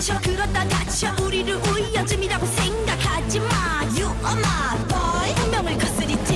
다쳐 그렇다 다쳐 우리를 우연쯤이라고 생각하지 마. You are my boy. 운명을 거스리지